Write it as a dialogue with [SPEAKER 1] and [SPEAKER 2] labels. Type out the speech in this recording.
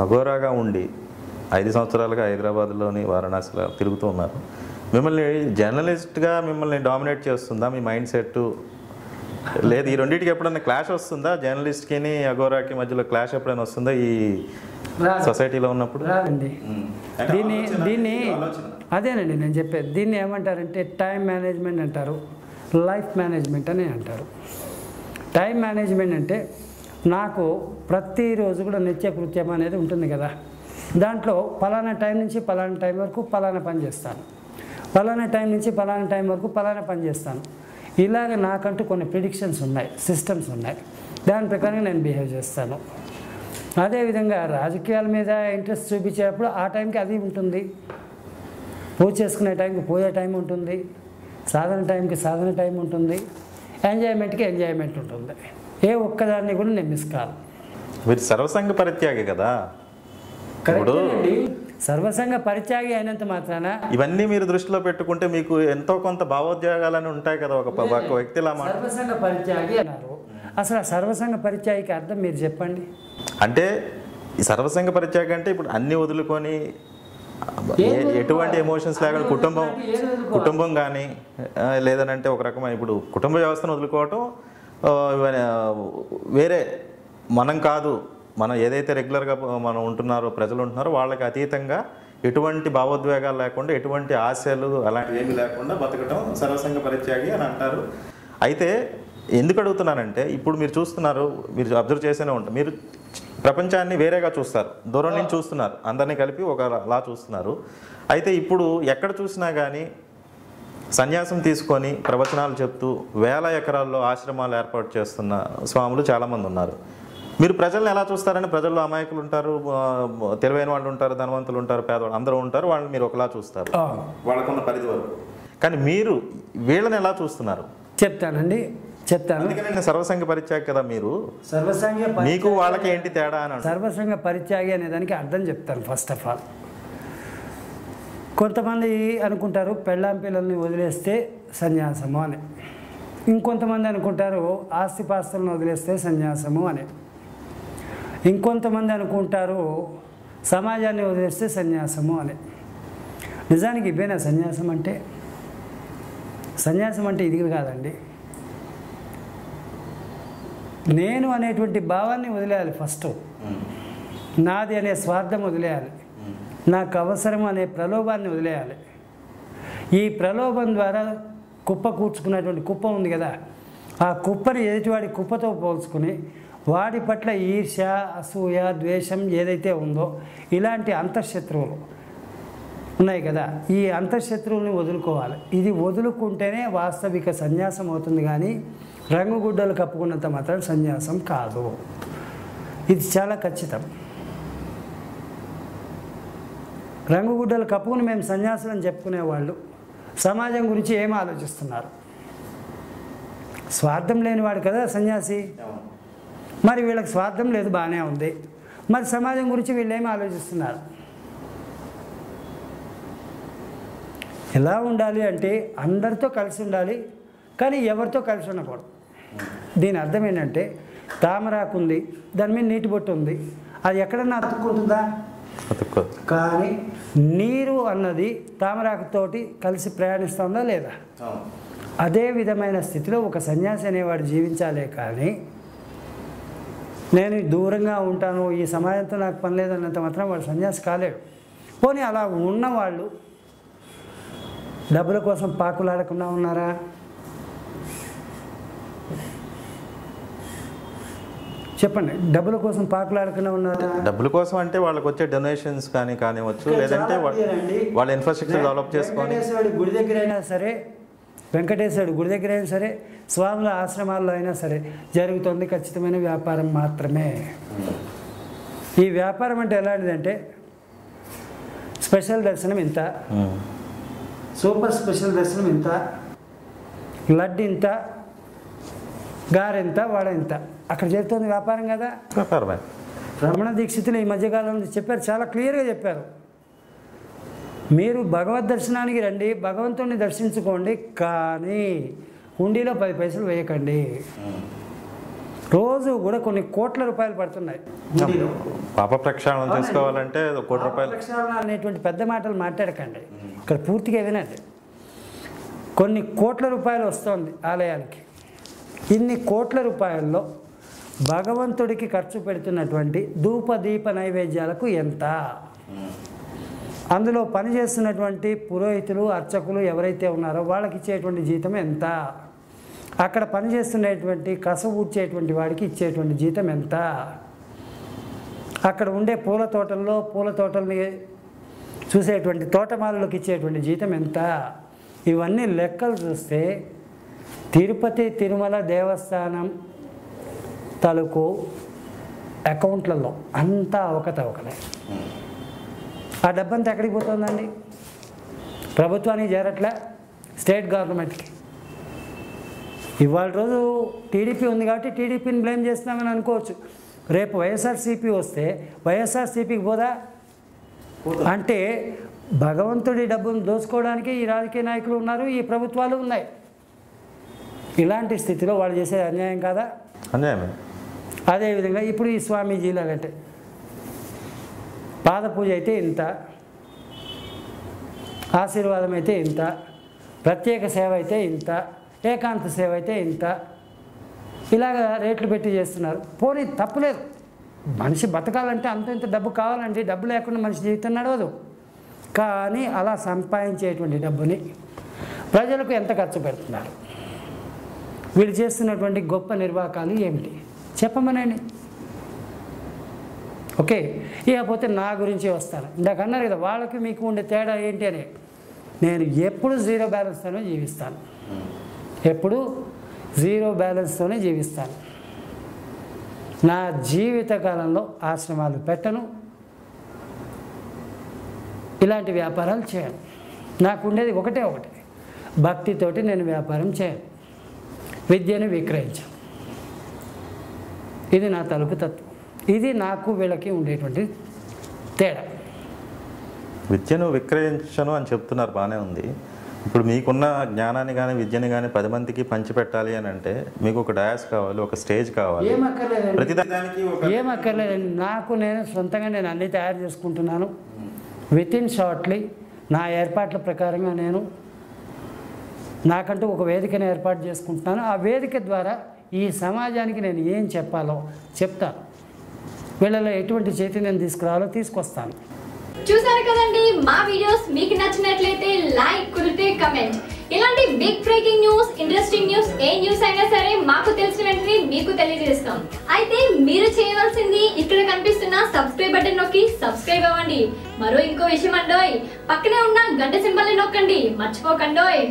[SPEAKER 1] అఘోరాగా ఉండి ఐదు సంవత్సరాలుగా హైదరాబాద్లోని వారణాసిలో తిరుగుతూ ఉన్నారు. మిమ్మల్ని జర్నలిస్ట్గా మిమ్మల్ని డామినేట్ చేస్తుందా? మీ మైండ్ సెట్ లేదు. ఈ రెండింటికి ఎప్పుడైనా క్లాష్ వస్తుందా? జర్నలిస్ట్కి అఘోరాకి మధ్యలో క్లాష్ ఎప్పుడైనా వస్తుందా ఈ. సొసైటీలో ఉన్నప్పుడు?
[SPEAKER 2] రాదండి. దీన్ని దీన్ని. అదేనండి నేను చెప్పేది. దీన్ని ఏమంటారంటే టైం మేనేజ్మెంట్ అంటారు. లైఫ్ మేనేజ్మెంట్ అని అంటారు. టైం మేనేజ్మెంట్ అంటే నాకు ప్రతిరోజు కూడా నిత్య కృత్యం అనేది ఉంటుంది కదా. దాంట్లో పలానా టైం నుంచి పలానా టైం వరకు పలానా పని చేస్తాను. పలానా టైం నుంచి పలానా టైం వరకు పలానా పని చేస్తాను. ఇలాగ నాకంటూ కొన్ని ప్రిడిక్షన్స్ ఉన్నాయి సిస్టమ్స్ ఉన్నాయి. దాని ప్రకారం నేను బిహేవ్ చేస్తాను. అదేవిధంగా రాజకీయాల మీద ఇంట్రెస్ట్ చూపించేటప్పుడు ఆ టైంకి అది ఉంటుంది. పూజ చేసుకునే టైంకి పూజ టైం ఉంటుంది. సాధన టైంకి సాధన టైం ఉంటుంది. ఎంజాయ్మెంట్కి ఎంజాయ్మెంట్ ఉంటుంది. ఏ ఒక్కదాన్ని కూడా నేను మిస్ కాదు.
[SPEAKER 1] మీరు సర్వసంగ పరిత్యాగి కదా. ఇప్పుడు.
[SPEAKER 2] సర్వసంగ పరిత్యాగి అయినంత మాత్రాన
[SPEAKER 1] ఇవన్నీ మీరు దృష్టిలో పెట్టుకుంటే మీకు ఎంతో కొంత భావోద్వేగాలని ఉంటాయి కదా ఒక మాట
[SPEAKER 2] సర్వసంగ పరిత్యాగి అన్నారు. అసలు ఆ సర్వసంగ పరిత్యాగికి అర్థం మీరు చెప్పండి.
[SPEAKER 1] అంటే ఈ సర్వసంగ పరిత్యాగం అంటే ఇప్పుడు అన్ని వదులుకొని ఎటువంటి ఎమోషన్స్ లేకుండా కుటుంబం కుటుంబం కానీ లేదనంటే ఒక రకమైన ఇప్పుడు కుటుంబ వ్యవస్థను వదులుకోవటం వేరే మనం కాదు మనం ఏదైతే రెగ్యులర్గా మనం ఉంటున్నారో ప్రజలు ఉంటున్నారో వాళ్ళకి అతీతంగా ఎటువంటి భావోద్వేగాలు లేకుండా ఎటువంటి ఆశలు అలాంటివి ఏమీ లేకుండా బతకటం సర్వసంగ పరిత్యాగి అని అంటారు. అయితే ఎందుకు అడుగుతున్నానంటే ఇప్పుడు మీరు చూస్తున్నారు మీరు అబ్జర్వ్ చేస్తూనే ఉంటారు. మీరు ప్రపంచాన్ని వేరేగా చూస్తారు. దూరం నుంచి చూస్తున్నారు. అందరినీ కలిపి ఒక లా చూస్తున్నారు. అయితే ఇప్పుడు ఎక్కడ చూసినా కానీ సన్యాసం తీసుకొని ప్రవచనాలు చెప్తూ వేల ఎకరాల్లో ఆశ్రమాలు ఏర్పాటు చేస్తున్న స్వాములు చాలామంది ఉన్నారు. మీరు ప్రజల్ని ఎలా చూస్తారని? ప్రజల్లో అమాయకులు ఉంటారు తెలివైన వాళ్ళు ఉంటారు ధనవంతులు ఉంటారు పేదవాళ్ళు అందరూ ఉంటారు వాళ్ళని మీరు ఒకలా చూస్తారు. వాళ్ళకున్న పరిధి వరకు. కానీ మీరు వీళ్ళని ఎలా చూస్తున్నారు?
[SPEAKER 2] చెప్తానండి చెప్తాను.
[SPEAKER 1] అందుకని నేను సర్వసంగ పరిత్యాగ కదా మీరు?
[SPEAKER 2] సర్వసంగ
[SPEAKER 1] మీకు వాళ్ళకి ఏంటి తేడా అని అంటారు.
[SPEAKER 2] సర్వసంగ పరిత్యాగి అనే దానికి అర్థం చెప్తాను ఫస్ట్ ఆఫ్ ఆల్ కొంతమంది అనుకుంటారు పెళ్ళాం పిల్లల్ని వదిలేస్తే సన్యాసము అని. ఇంకొంతమంది అనుకుంటారు ఆస్తిపాస్తులను వదిలేస్తే సన్యాసము అని. ఇంకొంతమంది అనుకుంటారు సమాజాన్ని వదిలేస్తే సన్యాసము అని. నిజానికి ఇవేనా సన్యాసం అంటే? సన్యాసం అంటే ఇది కాదండి. నేను అనేటువంటి భావాన్ని వదిలేయాలి ఫస్ట్. నాది అనే స్వార్థం వదిలేయాలి. నాకు అవసరం అనే ప్రలోభాన్ని వదిలేయాలి. ఈ ప్రలోభం ద్వారా కుప్ప కూర్చుకున్నటువంటి కుప్ప ఉంది కదా ఆ కుప్పని ఎదుటివాడి కుప్పతో పోల్చుకుని వాడి పట్ల ఈర్ష అసూయ ద్వేషం ఏదైతే ఉందో ఇలాంటి అంతఃశత్రువులు ఉన్నాయి కదా ఈ అంతఃశత్రువుని వదులుకోవాలి. ఇది వదులుకుంటేనే వాస్తవిక సన్యాసం అవుతుంది కానీ రంగుగుడ్డలు కప్పుకున్నంత మాత్రం సన్యాసం కాదు. ఇది చాలా ఖచ్చితం. రంగుగుడ్డలు కప్పుకుని మేము సన్యాసులు అని చెప్పుకునేవాళ్ళు. సమాజం గురించి ఏం ఆలోచిస్తున్నారు? స్వార్థం లేనివాడు కదా సన్యాసి? మరి వీళ్ళకి స్వార్థం లేదు బాగానే ఉంది. మరి సమాజం గురించి వీళ్ళు ఏమి ఆలోచిస్తున్నారు? ఎలా ఉండాలి అంటే అందరితో కలిసి ఉండాలి కానీ ఎవరితో కలిసి ఉండకూడదు. దీని అర్థం ఏంటంటే తామరాకు ఉంది దాని మీద నీటి బొట్టు ఉంది. అది ఎక్కడన్నా అతుక్కుంటుందా. కానీ నీరు అన్నది తామరాకుతోటి కలిసి ప్రయాణిస్తుందా లేదా? అదే విధమైన స్థితిలో ఒక సన్యాసి అనేవాడు జీవించాలే కానీ నేను దూరంగా ఉంటాను ఈ సమాజంతో నాకు పని లేదన్నంత మాత్రం వాడు సన్యాసి కాలేడు. పోనీ అలా ఉన్నవాళ్ళు డబ్బుల కోసం పాకులాడకుండా ఉన్నారా? చెప్పండి డబ్బుల కోసం పాకులాడకుండా ఉన్నారా
[SPEAKER 1] డబ్బుల కోసం అంటే వాళ్ళకి వచ్చే డొనేషన్స్ కానీ
[SPEAKER 2] ఇక్కడ
[SPEAKER 1] లేదంటే. వాళ్ళ ఇన్ఫ్రాస్ట్రక్చర్ డెవలప్ చేసుకొని
[SPEAKER 2] గుడి దగ్గర అయినా సరే వెంకటేశ్వరుడి గుడి దగ్గర అయినా సరే స్వాముల ఆశ్రమాల్లో అయినా సరే జరుగుతుంది ఖచ్చితమైన వ్యాపారం మాత్రమే ఈ వ్యాపారం అంటే ఎలాంటిదంటే స్పెషల్ దర్శనం ఇంత. సూపర్ స్పెషల్ దర్శనం ఇంత లడ్డు ఇంత గారెంత వాడ ఇంత అక్కడ జరుగుతుంది వ్యాపారం కదా?
[SPEAKER 1] వ్యాపారమే.
[SPEAKER 2] రమణ దీక్షితులు ఈ మధ్యకాలంలో చెప్పారు చాలా క్లియర్గా చెప్పారు. మీరు భగవద్ దర్శనానికి రండి భగవంతుడిని దర్శించుకోండి కానీ హుండీలో పది పైసలు వేయకండి. రోజు కూడా కొన్ని కోట్ల రూపాయలు పడుతున్నాయి.
[SPEAKER 1] పాప ప్రక్షాళన చేసుకోవాలంటే కోటి రూపాయలు.
[SPEAKER 2] ప్రక్షాళన అనేటువంటి పెద్ద మాటలు మాట్లాడకండి. ఇక్కడ పూర్తిగా వినండి. కొన్ని కోట్ల రూపాయలు వస్తుంది ఆలయానికి ఇన్ని కోట్ల రూపాయల్లో భగవంతుడికి ఖర్చు పెడుతున్నటువంటి ధూప దీప నైవేద్యాలకు ఎంత? అందులో పనిచేస్తున్నటువంటి పురోహితులు అర్చకులు ఎవరైతే ఉన్నారో వాళ్ళకి ఇచ్చేటువంటి జీతం ఎంత? అక్కడ పనిచేస్తున్నటువంటి కస ఊడ్చేటువంటి వాడికి ఇచ్చేటువంటి జీతం ఎంత? అక్కడ ఉండే పూల తోటల్లో పూల తోటల్ని చూసేటువంటి తోటమాలులకు ఇచ్చేటువంటి జీతం ఎంత? ఇవన్నీ లెక్కలు చూస్తే తిరుపతి తిరుమల దేవస్థానం తాలూకు అకౌంట్లలో అంతా అవకతవకలే ఆ డబ్బంతా ఎక్కడికి పోతుందండి? ప్రభుత్వానికి చేరట్లే? స్టేట్ గవర్నమెంట్కి. ఇవాళ రోజు టీడీపీ ఉంది కాబట్టి టీడీపీని బ్లేమ్ చేస్తున్నామని అనుకోవచ్చు. రేపు వైఎస్ఆర్సీపీ వస్తే వైఎస్ఆర్సీపీకి పోదా? అంటే భగవంతుడి డబ్బును దోచుకోవడానికి ఈ రాజకీయ నాయకులు ఉన్నారు ఈ ప్రభుత్వాలు ఉన్నాయి. ఇలాంటి స్థితిలో వాళ్ళు చేసే అన్యాయం కాదా?
[SPEAKER 1] అన్యాయమే.
[SPEAKER 2] అదేవిధంగా ఇప్పుడు ఈ స్వామీజీలు అంటే పాద పూజ అయితే ఇంత ఆశీర్వాదం అయితే ఇంత ప్రత్యేక సేవ అయితే ఇంత ఏకాంత సేవ అయితే ఇంత ఇలాగ రేట్లు పెట్టి చేస్తున్నారు. పోనీ తప్పులేదు మనిషి బతకాలంటే అంత ఇంత డబ్బు కావాలండి. డబ్బు లేకుండా మనిషి జీవితం నడవదు. కానీ అలా సంపాదించేటువంటి డబ్బుని ప్రజలకు ఎంత ఖర్చు పెడుతున్నారు? వీళ్ళు చేస్తున్నటువంటి గొప్ప నిర్వాహకాలు ఏమిటి? చెప్పమనండి. ఓకే ఇకపోతే నా గురించి వస్తారు. ఇందాక అన్నారు కదా వాళ్ళకి మీకు ఉండే తేడా ఏంటి అని. నేను ఎప్పుడు జీరో బ్యాలెన్స్తోనే జీవిస్తాను. ఎప్పుడు జీరో బ్యాలెన్స్తోనే జీవిస్తాను. నా జీవిత కాలంలో ఆశ్రమాలు పెట్టను. ఇలాంటి వ్యాపారాలు చేయను. నాకు ఉండేది ఒకటే ఒకటి. భక్తితోటి నేను వ్యాపారం చేయను. విద్యను విక్రయించాను. ఇది నా తలుపు తత్వం. ఇది నాకు వీళ్ళకి ఉండేటువంటి తేడా.
[SPEAKER 1] విద్యను విక్రయించను అని చెప్తున్నారు బాగానే ఉంది. ఇప్పుడు మీకున్న జ్ఞానాన్ని కానీ విద్యని కానీ పది మందికి పంచిపెట్టాలి అని అంటే మీకు ఒక డయాస్ కావాలి ఒక స్టేజ్ కావాలి. ప్రతిదానికి ఒక
[SPEAKER 2] ఏం అక్కర్లేదండి. నాకు నేను సొంతంగా నేను అన్నీ తయారు చేసుకుంటున్నాను. విత్ ఇన్ షార్ట్లీ నా ఏర్పాట్ల ప్రకారంగా నేను నాకంటూ ఒక వేదికను ఏర్పాటు చేసుకుంటున్నాను. ఆ వేదిక ద్వారా ఈ సమాజానికి నేను ఏం చెప్పాలో చెప్తాను వీళ్ళలో ఎటువంటి చైతన్యం తీసుకురావాలో తీసుకొస్తాను.
[SPEAKER 3] చూసారు కదండి మా వీడియోస్ మీకు నచ్చినట్లయితే లైక్ కుదిరితే కమెంట్. ఇలాంటి big breaking news interesting news ఏ న్యూస్ అయినా సరే మాకు తెలిసిన వెంటనే మీకు తెలియజేస్తాం. అయితే మీరు చేయవలసింది ఇక్కడ కనిపిస్తున్న సబ్స్క్రైబ్ బటన్ నొక్కి సబ్స్క్రైబ్ అవ్వండి. మరో ఇంకో విషయం అండోయ్. పక్కనే ఉన్న గంట సింబల్ని నొక్కండి. మర్చిపోకండోయ్.